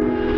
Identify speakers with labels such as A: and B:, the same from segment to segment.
A: Thank you.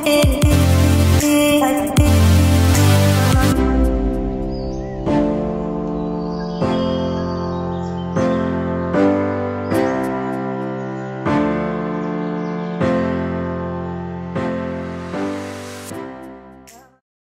B: de